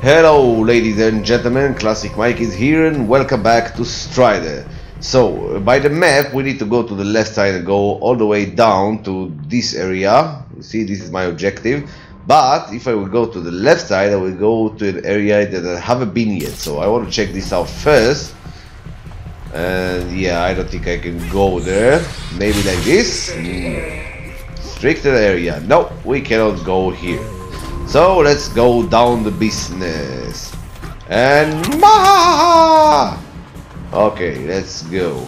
Hello ladies and gentlemen, KlassikMike is here and welcome back to Strider. So, by the map we need to go to the left side and go all the way down to this area. You see, this is my objective. But if I will go to the left side, I will go to an area that I haven't been yet. So I want to check this out first. And yeah, I don't think I can go there. Maybe like this. Hmm. Restricted area. No, we cannot go here. So let's go down the business. And ma! Okay, let's go.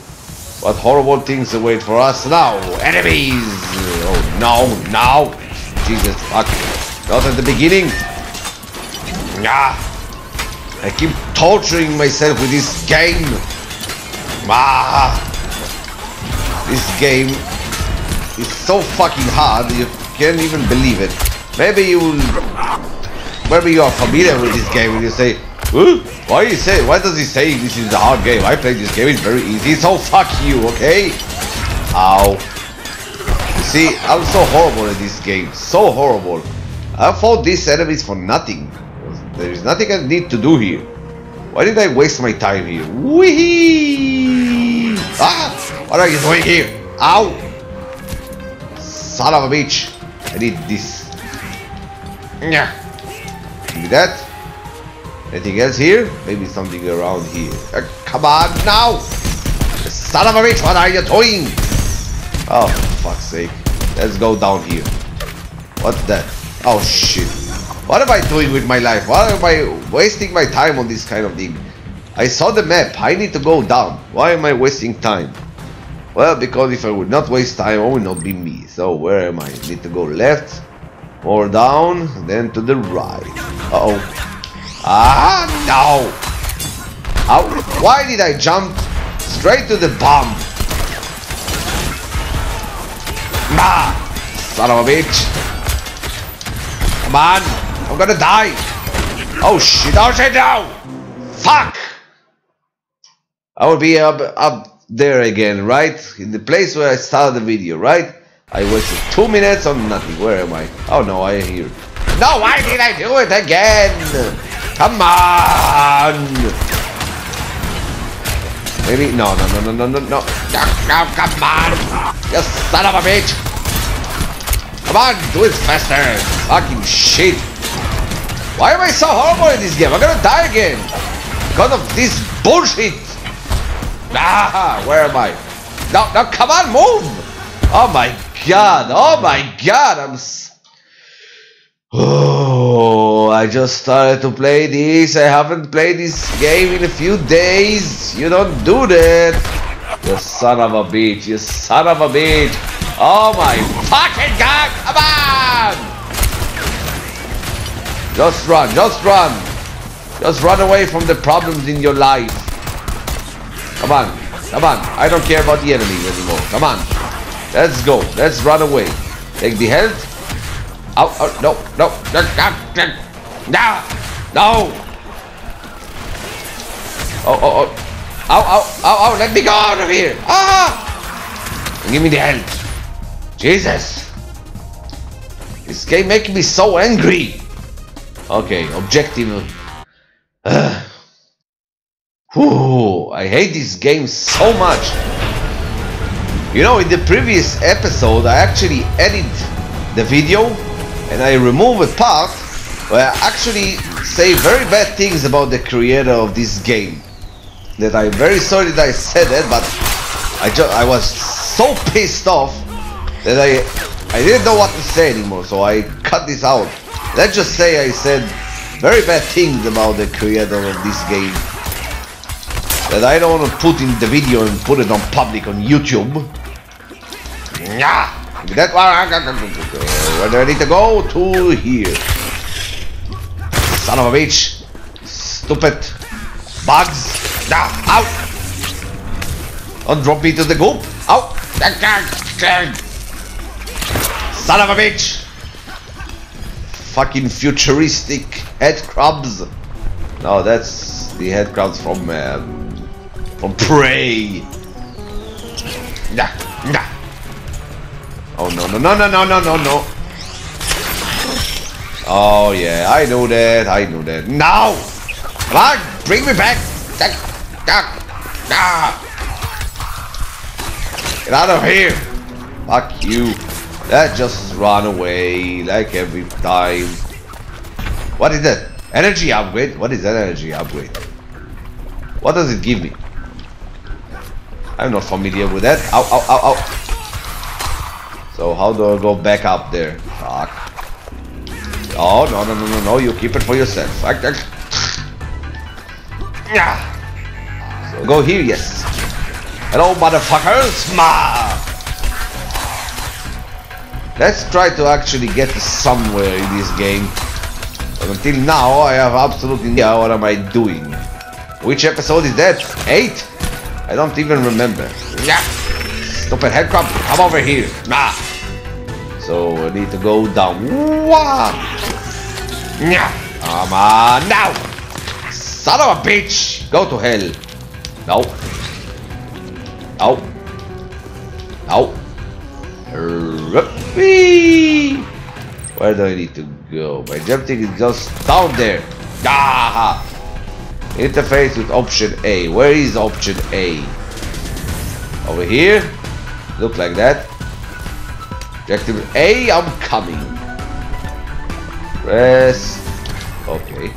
What horrible things await for us now? Enemies! Oh no, no! Jesus fuck. Not at the beginning. Ah! I keep torturing myself with this game. Ah! This game is so fucking hard, you can't even believe it. Maybe you maybe you are familiar with this game and you say, why you say why does he say this is a hard game? I played this game, it's very easy, so fuck you, okay? Ow. You see, I'm so horrible at this game, so horrible. I fought these enemies for nothing. There is nothing I need to do here. Why did I waste my time here? Wee! Ah! What are you doing here? Ow! Son of a bitch! I need this. Yeah. Me that. Anything else here? Maybe something around here. Uh, come on now! Son of a bitch, what are you doing? Oh, fuck's sake. Let's go down here. What's that? Oh shit. What am I doing with my life? Why am I wasting my time on this kind of thing? I saw the map. I need to go down. Why am I wasting time? Well, because if I would not waste time, it would not be me. So where am I? Need to go left, or down, then to the right. Uh oh. Ah, no! Ow. Why did I jump straight to the bomb? Ah! Son of a bitch! Come on! I'm gonna die! Oh shit, oh shit, no! Fuck! I will be up, up there again, right? In the place where I started the video, right? I wasted two minutes on nothing. Where am I? Oh no, I am here. No, why did I do it again? Come on! Maybe, no, no, no, no, no, no, no. Come on! You son of a bitch! Come on, do it faster! Fucking shit! Why am I so horrible in this game? I'm gonna die again! Because of this bullshit! Ah, where am I? No, no, come on, move! Oh my god, oh my god, I'm... Oh, I just started to play this. I haven't played this game in a few days. You don't do that. You son of a bitch, you son of a bitch. Oh my fucking god, come on! Just run, just run. Just run away from the problems in your life. Come on, come on. I don't care about the enemies anymore. Come on. Let's go. Let's run away. Take the health. Oh, oh, no, no, no, no, no, no. Oh, oh, oh. Ow, ow, ow, ow, let me go out of here. Ah! Give me the health. Jesus. This game making me so angry. Okay, objective. Uh. Whew, I hate this game so much. You know, in the previous episode, I actually edited the video and I removed a part where I actually say very bad things about the creator of this game. That I'm very sorry that I said that, but I just I was so pissed off that I I didn't know what to say anymore, so I cut this out. Let's just say I said very bad things about the creator of this game that I don't want to put in the video and put it on public on YouTube. Yeah, that one. Where do I need to go? To here. Son of a bitch. Stupid bugs. Nah, out. Don't drop me to the goop. Out. Son of a bitch. Fucking futuristic head crabs. No, that's the head crabs from um, from Prey. Nah, nah. Oh no no no no no no no no. Oh yeah, I know that, I know that. Now! Come on, bring me back! Get out of here! Fuck you. Let's just run away like every time. What is that? Energy upgrade? What is that energy upgrade? What does it give me? I'm not familiar with that. Ow, ow, ow, ow. So how do I go back up there? Fuck. Oh, no, no, no, no, no. You keep it for yourself. Fuck, fuck. So go here, yes. Hello, motherfuckers. Ma. Let's try to actually get somewhere in this game. But until now, I have absolutely no idea what am I doing. Which episode is that? Eight? I don't even remember. Yeah. Stupid headcrab, come over here. Nah. So I need to go down. Wah. Yeah. Come on now. Son of a bitch. Go to hell. No. No. No. Where do I need to go? My jumping is just down there. Ah! Interface with option A. Where is option A? Over here? Look like that. Objective A, I'm coming. Press. Okay.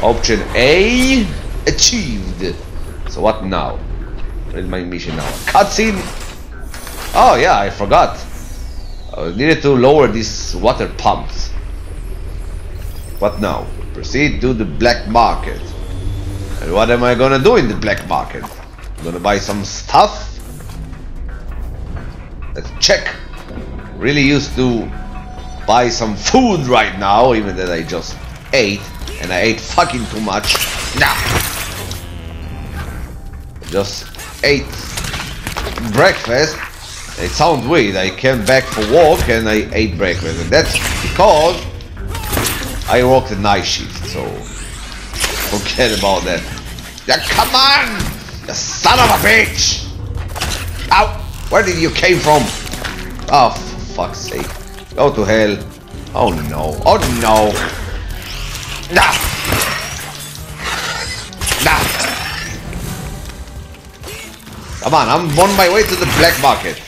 Option A achieved. So what now? What is my mission now? Cutscene Oh yeah, I forgot. I needed to lower these water pumps. What now? Proceed to the black market. And what am I gonna do in the black market? I'm gonna buy some stuff. Let's check. Really used to buy some food right now, even that I just ate. And I ate fucking too much. Nah. Just ate breakfast it sounds weird. I came back for walk and I ate breakfast. And that's because I worked a night shift, so forget about that. Yeah, come on! You son of a bitch! Ow! Where did you came from? Oh, fuck's sake. Go to hell. Oh no. Oh no. Nah! Nah! Come on, I'm on my way to the black market.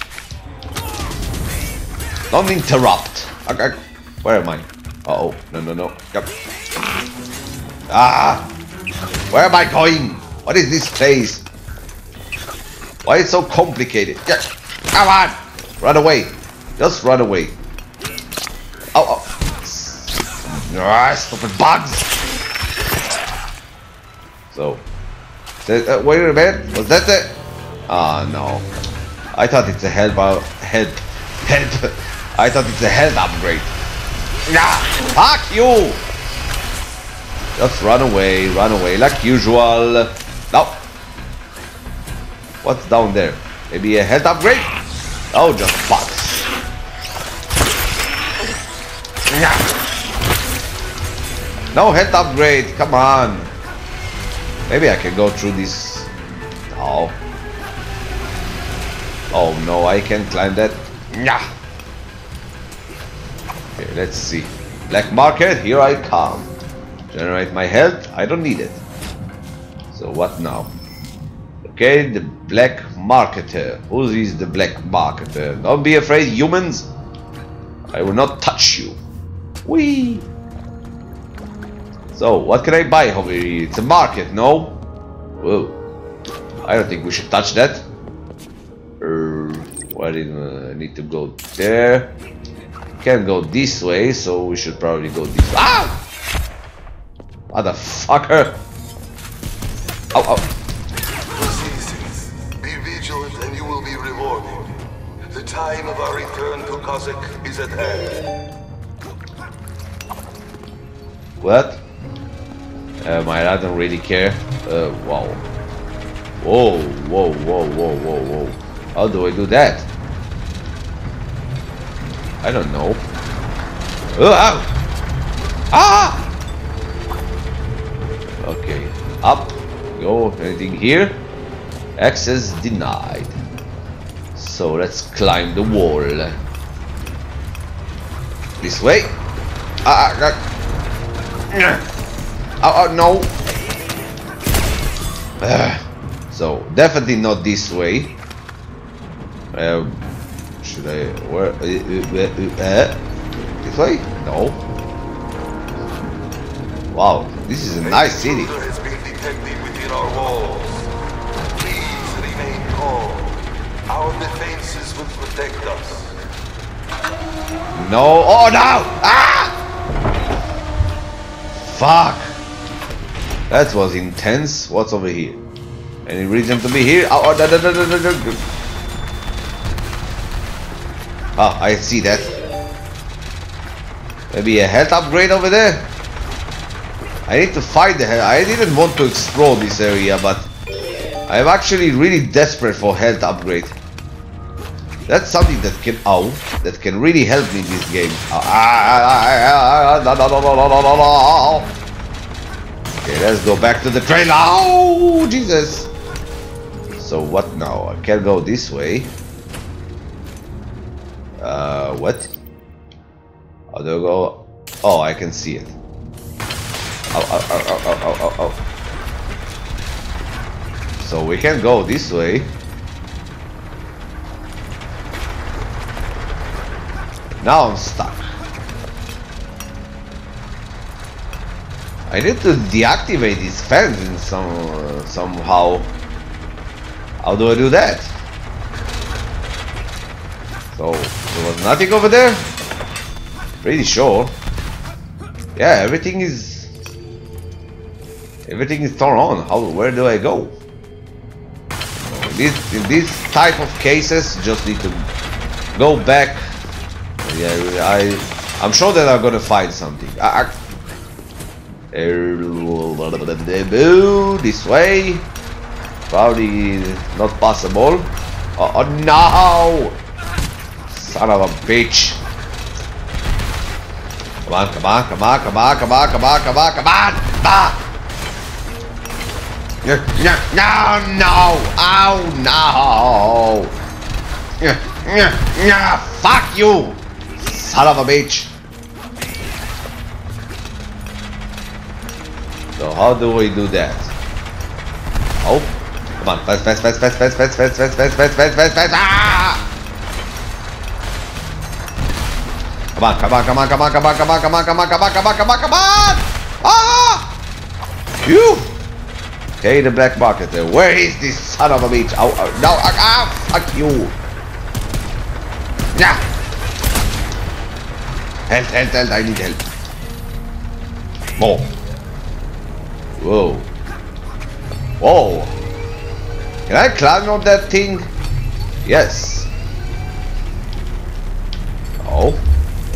Don't interrupt. Okay. Where am I? Uh oh. No, no, no. Yep. Ah! Where am I going? What is this place? Why is it so complicated? Yeah. Come on! Run away. Just run away. Oh, oh. Ah, stupid bugs! So. Uh, wait a minute. Was that the... Ah, oh, no. I thought it's a help out... Help. Help. I thought it's a health upgrade. Nah, fuck you! Just run away, run away, like usual. No. What's down there? Maybe a health upgrade? Oh, just bugs. No health upgrade, come on. Maybe I can go through this. Oh. Oh no, I can't climb that. Yeah. Okay, let's see. Black market, here I come. Generate my health, I don't need it. So what now? Okay, the black marketer. Who is the black marketer? Don't be afraid, humans. I will not touch you. Wee. So, what can I buy here? It's a market, no? Whoa. I don't think we should touch that. Uh, why did I need to go there? Can't go this way, so we should probably go this way. Ah! Motherfucker! Ow, ow. Kosek is at hand. What? Um, I don't really care. Uh, wow. Whoa, whoa, whoa, whoa, whoa, whoa. How do I do that? I don't know. Oh! Ah! Okay, up. Go. Anything here? Access denied. So let's climb the wall. This way. Ah, uh, uh, uh, no. Ah, so, definitely not this way. Um, should I... Where... Uh, uh, uh, this way? No. Wow, this is a nice city. Our defenses will protect us. No. Oh no! Ah! Fuck. That was intense. What's over here? Any reason to be here? Oh, oh, da, da, da, da, da, da. Ah, I see that. Maybe a health upgrade over there? I need to fight the hell. I didn't want to explore this area, but I'm actually really desperate for health upgrade. That's something that can oh that can really help me in this game. Ah, ah, ah, ah. Okay, let's go back to the train. Oh, Jesus! So what now? I can't go this way. Uh, what? How do I go? Oh, I can see it. Oh, oh, oh, oh, oh, oh, oh, oh. So we can go this way. Now I'm stuck. I need to deactivate these fans in some uh, somehow. How do I do that? So there was nothing over there. Pretty sure. Yeah, everything is everything is turned on. How? Where do I go? In this in this type of cases, just need to go back. Yeah, I I'm sure that I'm gonna find something. This way. Probably not possible. Oh, oh no! Son of a bitch. Come on, come on, come on, come on, come on, come on, come on, come on! Ah! No, no, no! Oh no! Yeah! Fuck you! Son of a bitch! So how do we do that? Oh, come on, fast, fast, fast, fast, fast, fast, fast, fast, fast, fast, fast, fast, fast, ah! Come on, come on, come on, come on, come on, come on, come on, come on, come on, come on, come on, come on! Ah! You! Okay, the black there. Where is this son of a bitch? Oh, oh no, ah, fuck you! Yeah! Help, help, help, I need help. More. Whoa. Whoa. Can I climb on that thing? Yes. Oh.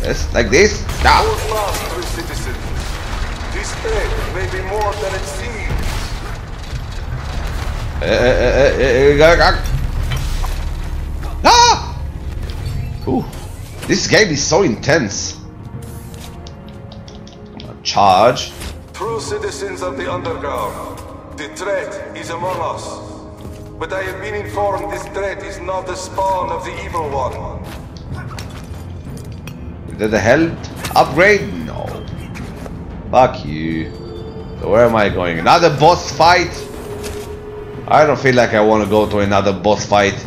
Yes, like this. Now. This threat may be more than it seems. Ah! Ooh. This game is so intense. Charge. True citizens of the underground, the threat is among us. But I have been informed this threat is not the spawn of the evil one. Is that a health upgrade? No. Fuck you. So where am I going? Another boss fight? I don't feel like I want to go to another boss fight.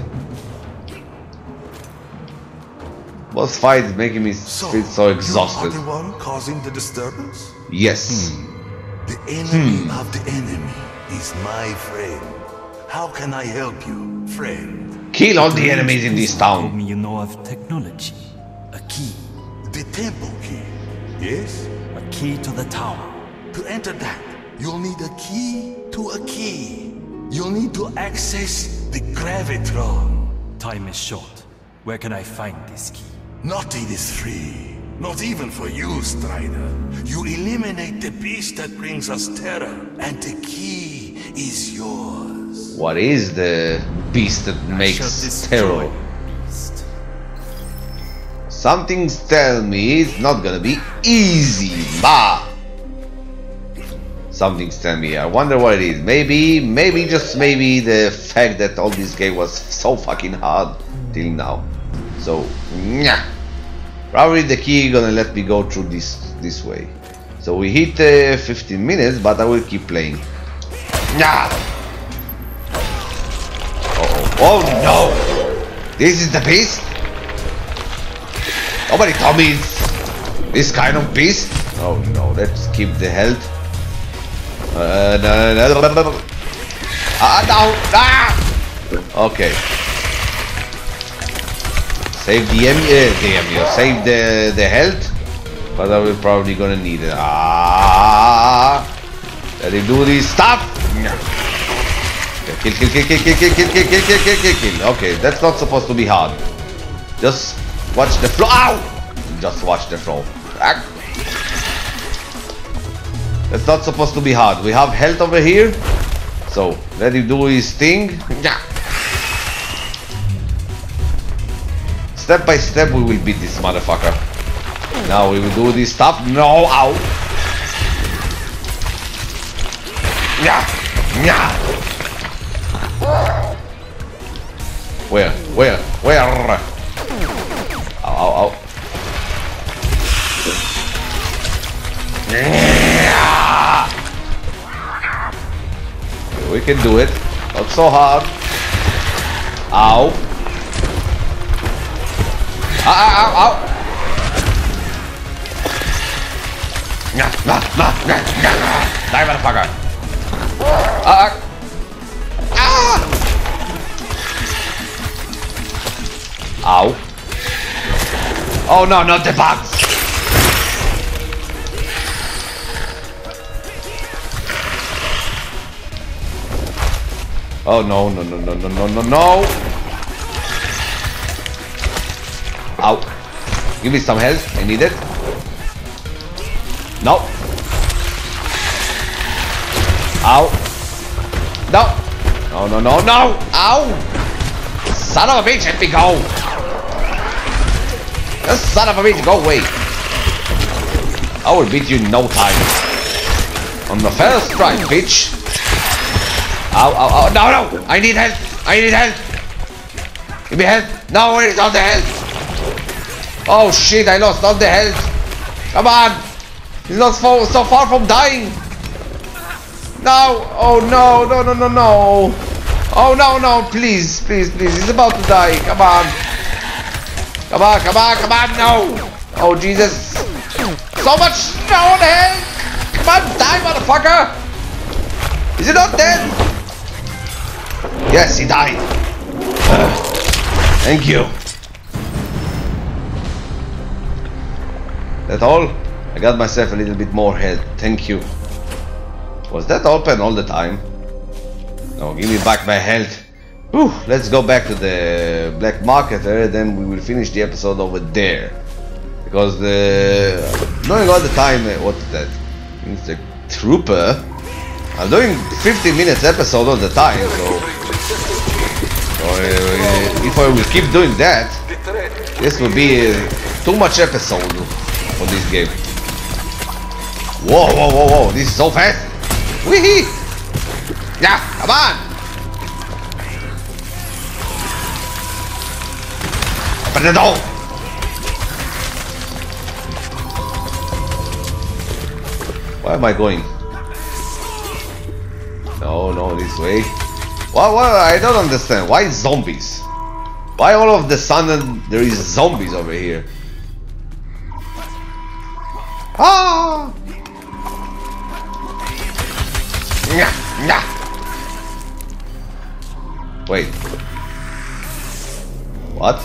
Boss fight is making me feel so exhausted. You are the one causing the disturbance? Yes. Hmm. The enemy hmm. of the enemy is my friend. How can I help you, friend? Kill all the enemies in this Told town. me you know of technology. A key. The temple key. Yes? A key to the tower. To enter that, you'll need a key to a key. You'll need to access the gravitron. Time is short. Where can I find this key? Nothing is free. Not even for you, Strider. You eliminate the beast that brings us terror, and the key is yours. What is the beast that I makes destroy terror? your beast. Some things tell me it's not gonna be easy, ma. Something's tell me, I wonder what it is. Maybe, maybe, just maybe the fact that all this game was so fucking hard till now. So, yeah. Probably the key gonna let me go through this this way. So we hit uh, 15 minutes, but I will keep playing. Uh oh. Oh no! This is the beast? Nobody told me this kind of beast. Oh no, let's keep the health. Uh, no, no, no. Ah, no! Ah! Okay. Save the M, uh, the save the the health, but I will probably gonna need it. Ah! Let him do this stuff. Kill, kill, kill, kill, kill, kill, kill, kill, kill, kill, kill, kill. Okay, that's not supposed to be hard. Just watch the flow. Ow! Just watch the flow. Ah. That's not supposed to be hard. We have health over here. So, let him do his thing. Yeah. Step by step we will beat this motherfucker. Now we will do this stuff. No, ow. Yeah. Yeah. Where? Where? Where? Ow, ow, ow. Yeah. We can do it. Not so hard. Ow. Ow, ow, ow, ow. Nah, nah, nah, nah, nah. Die, motherfucker. Ah, ah. Ah. Ow. Oh no, not the bugs. Oh no, no, no, no, no, no, no, no. Give me some health. I need it. No. Ow. No. No, no, no, no. Ow. Son of a bitch, let me go. This son of a bitch, go away. I will beat you in no time. On the first strike, bitch. Ow, ow, ow. No, no. I need help. I need help. Give me help. No, is all the health? Oh shit, I lost all the health. Come on. He's not so, so far from dying. No. Oh no, no, no, no, no. Oh no, no, please, please, please. He's about to die. Come on. Come on, come on, come on. No. Oh Jesus. So much on the. Come on, die, motherfucker. Is he not dead? Yes, he died. Uh, thank you. That all? I got myself a little bit more health. Thank you. Was that open all the time? No, give me back my health. Whew, let's go back to the black market area, then we will finish the episode over there. Because the knowing all the time uh, what's that? It's a trooper. I'm doing 15 minutes episode all the time, so, so uh, if I will keep doing that, this will be uh, too much episode for this game. Whoa, whoa, whoa, whoa! This is so fast! Wee! Yeah, come on! Open the door! Where am I going? No, no, this way. Why, why, I don't understand. Why zombies? Why all of the sudden there is zombies over here? Ah! Nya, nya. Wait. What?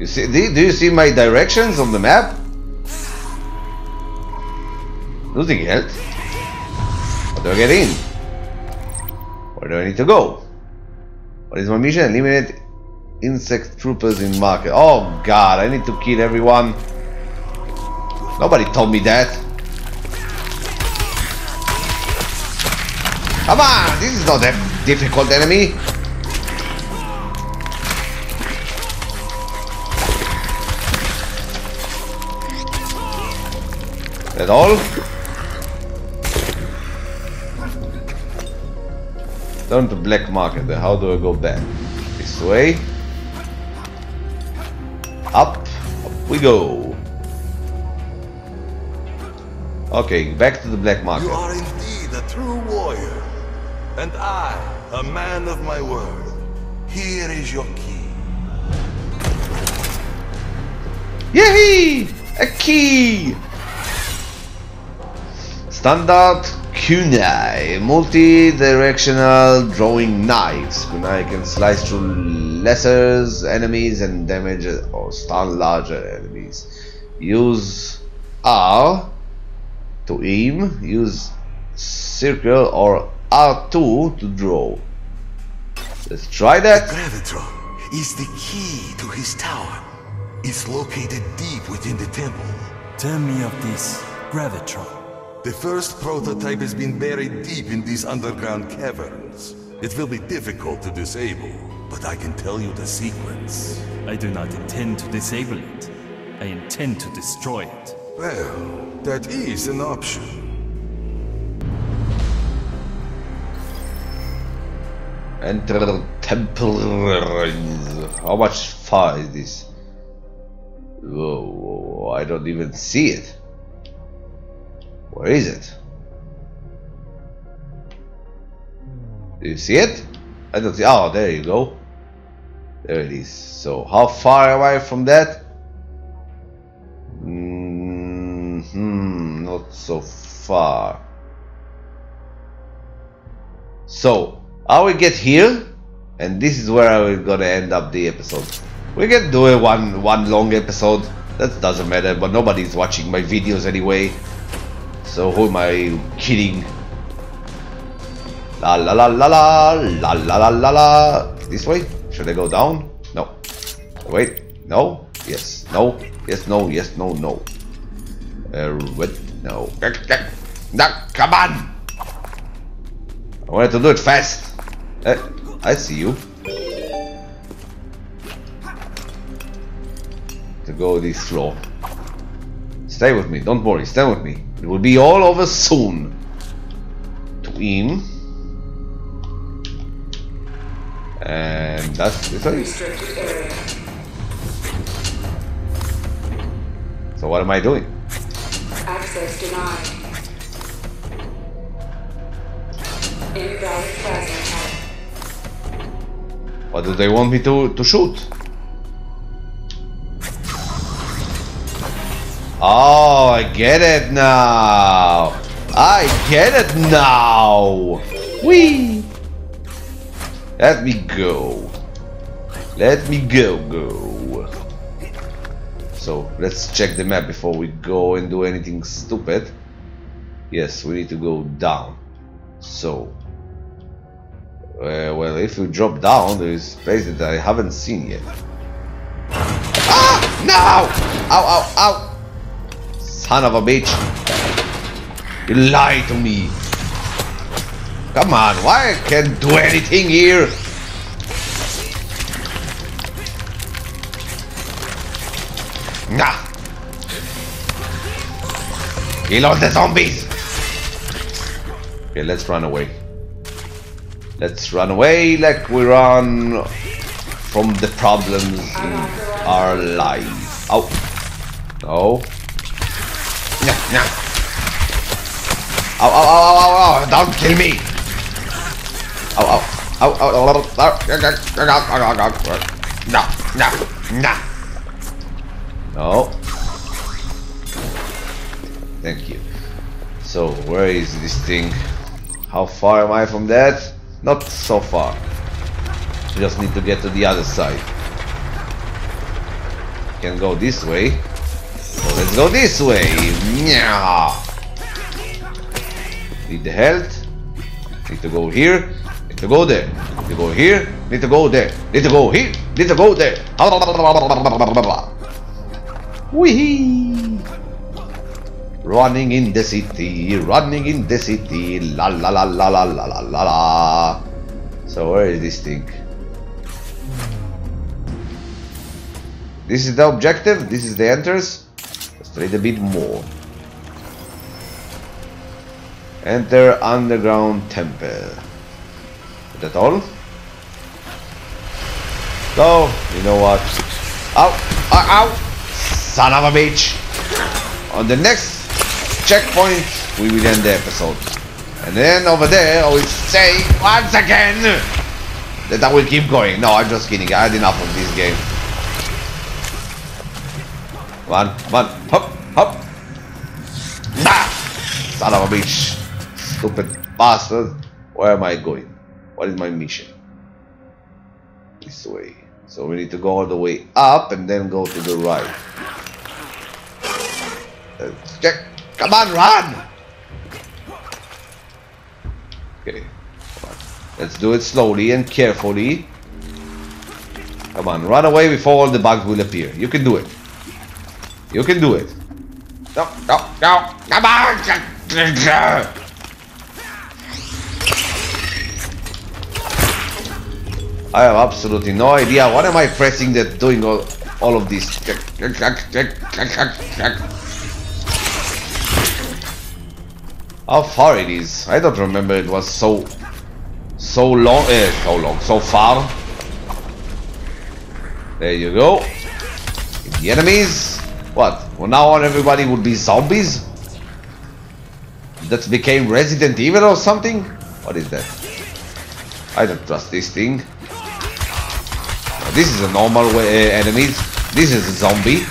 You see? Do you see my directions on the map? Losing health. How do I get in? Where do I need to go? What is my mission? Eliminate insect troopers in market. Oh god, I need to kill everyone. Nobody told me that. Come on, this is not a difficult enemy. At all? Turn to black market. How do I go back? This way? Up, up we go. Okay, back to the black market. You are indeed a true warrior. And I, a man of my word. Here is your key. Yay! A key! Standard kunai, multi-directional drawing knives. Kunai can slice through lesser enemies and damage or stun larger enemies. Use R to aim, use circle or R2 to draw. Let's try that. Gravitron is the key to his tower. It's located deep within the temple. Tell me of this Gravitron. The first prototype has been buried deep in these underground caverns. It will be difficult to disable, but I can tell you the sequence. I do not intend to disable it. I intend to destroy it. Well, that is an option. Enter the temple. How much far is this? Whoa, I don't even see it. Where is it? Do you see it? I don't see. Oh, there you go. There it is. So, how far am I from that? so far. So, I will get here, and this is where I'm gonna end up the episode. We can do a one, one long episode, that doesn't matter, but nobody's watching my videos anyway. So who am I kidding? La la la la la, la la la la la. This way? Should I go down? No. Wait, no, yes, no, yes, no, yes, no, no. Uh, red no. No. Come on. I wanted to do it fast. Uh, I see you. To go this floor. Stay with me, don't worry, stay with me. It will be all over soon. To him. And that's this way. So what am I doing? Access denied. Invalid plasma. What do they want me to, to shoot? Oh, I get it now. I get it now. Wee. Let me go. Let me go, go. So let's check the map before we go and do anything stupid. Yes, we need to go down. So, uh, well, if we drop down, there is places that I haven't seen yet. Ah! No! Ow, ow, ow! Son of a bitch! You lie to me! Come on, why I can't do anything here? Nah! Kill all the zombies! Okay, let's run away. Let's run away like we run from the problems in our life. Oh. No. No, no. Ow, ow, ow, ow, ow, ow. Don't kill me. Ow, ow. Ow, ow, ow, ow, ow. No, no, no. No. Thank you. So, where is this thing? How far am I from that? Not so far. Just need to get to the other side. Can go this way. So let's go this way. Nya. Need the health. Need to go here. Need to go there. Need to go here. Need to go there. Need to go here. Need to go there. Wee. Running in the city, running in the city, la la la la la la la la la. So where is this thing? This is the objective, this is the enters. Let's trade a bit more. Enter underground temple. Is that all? So, you know what? Ow! Ow! Son of a bitch! On the next checkpoint, we will end the episode. And then over there, I will say once again that I will keep going. No, I'm just kidding. I had enough of this game. One, one, hop, hop. Nah! Son of a bitch. Stupid bastard. Where am I going? What is my mission? This way. So we need to go all the way up and then go to the right. Come on, run! Okay. On. Let's do it slowly and carefully. Come on, run away before all the bugs will appear. You can do it. You can do it. No, no, no. Come on! I have absolutely no idea. What am I pressing that doing all, all of this? How far it is? I don't remember it was so so long eh, so long, so far. There you go. The enemies. What? From now on everybody would be zombies? That became Resident Evil or something? What is that? I don't trust this thing. This is a normal way, uh, enemies. This is a zombie.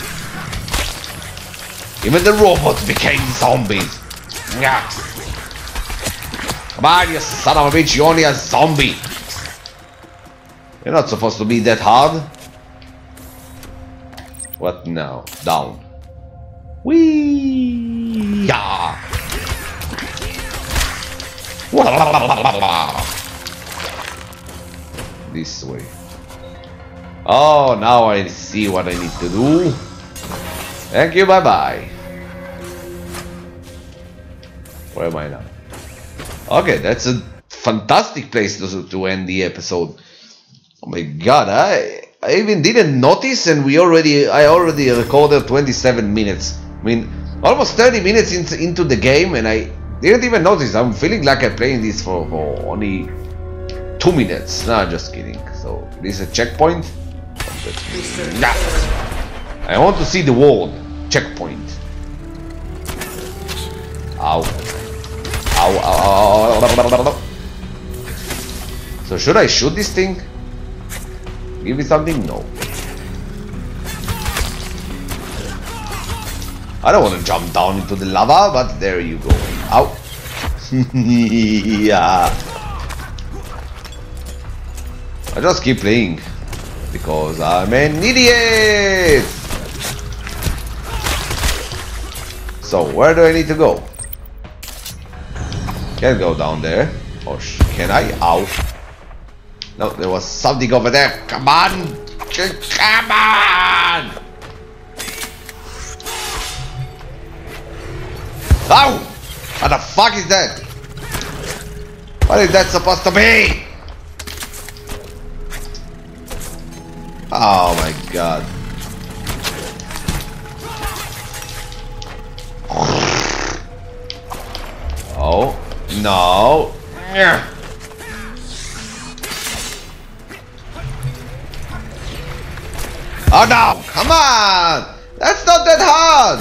Even the robots became zombies. Yeah. Come on, you son of a bitch, you're only a zombie. You're not supposed to be that hard. What now? Down. Whee! Yeah. This way. Oh, now I see what I need to do. Thank you, bye bye. Where am I now? Okay, that's a fantastic place to, to end the episode. Oh my god, I I even didn't notice and we already I already recorded 27 minutes. I mean, almost 30 minutes into, into the game and I didn't even notice. I'm feeling like I'm playing this for, for only 2 minutes. No, just kidding. So, this is a checkpoint. Nah. I want to see the world. Checkpoint. Ow. Ow, ow. So should I shoot this thing? Give me something? No. I don't want to jump down into the lava, but there you go. Ow. yeah. I just keep playing because I'm an idiot. So where do I need to go? Can't go down there. Or can I? Ow. No, there was something over there. Come on! Come on! Ow! What the fuck is that? What is that supposed to be? Oh my god. No. Oh no, come on! That's not that hard!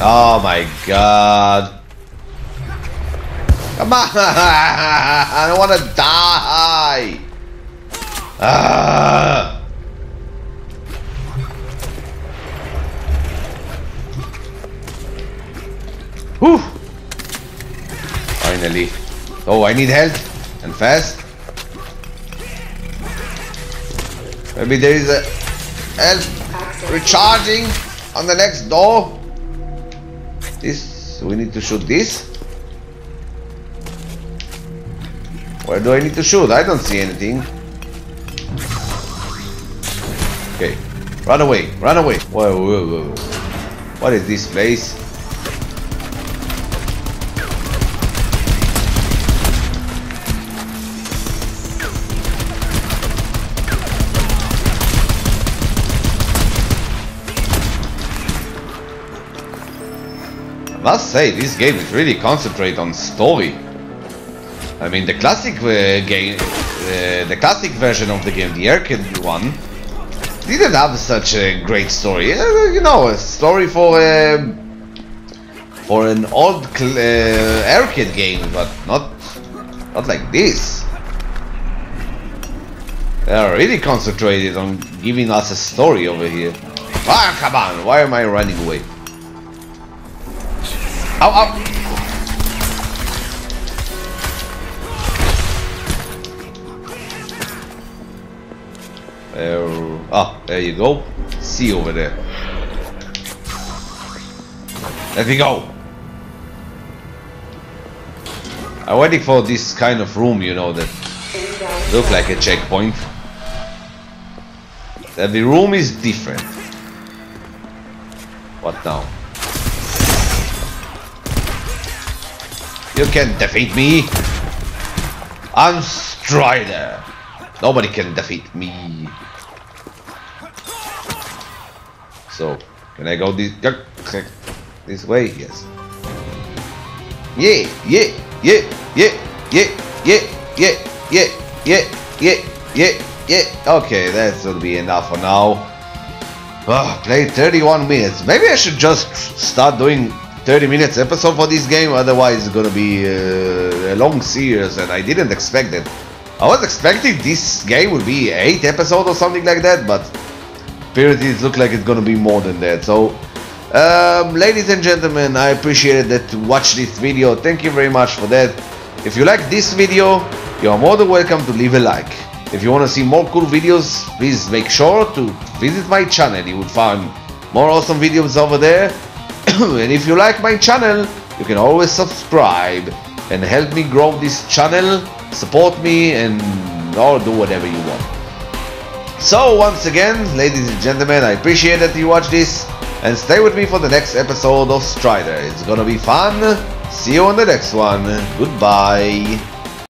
Oh my god. Come on! I don't want to die! Ah. Whew. Finally. Oh, I need help. And fast. Maybe there is a help recharging on the next door. This, we need to shoot this. Where do I need to shoot? I don't see anything. Okay. Run away. Run away. Whoa, whoa, whoa. What is this place? Must say, this game is really concentrate on story. I mean, the classic uh, game, uh, the classic version of the game, the arcade one, didn't have such a great story. Uh, you know, a story for a for an old uh, arcade game, but not not like this. They are really concentrated on giving us a story over here. Ah, come on! Why am I running away? Ow, ow! There, ah, there you go. See over there. Let me go. I'm waiting for this kind of room, you know, that look like a checkpoint. Every room is different. What now? You can defeat me. I'm Strider. Nobody can defeat me. So, can I go this this way? Yes. Yeah, yeah, yeah, yeah, yeah, yeah, yeah, yeah, yeah, yeah, yeah, yeah. Okay, that will be enough for now. Ah, played 31 minutes. Maybe I should just start doing 30 minutes episode for this game. Otherwise, it's gonna be uh, a long series, and I didn't expect it. I was expecting this game would be 8 episodes or something like that, but apparently it looks like it's gonna be more than that. So, um, ladies and gentlemen, I appreciated that to watch this video. Thank you very much for that. If you like this video, you are more than welcome to leave a like. If you want to see more cool videos, please make sure to visit my channel. You will find more awesome videos over there. and if you like my channel, you can always subscribe and help me grow this channel, support me, and or do whatever you want. So once again, ladies and gentlemen, I appreciate that you watch this and stay with me for the next episode of Strider. It's gonna be fun. See you on the next one. Goodbye.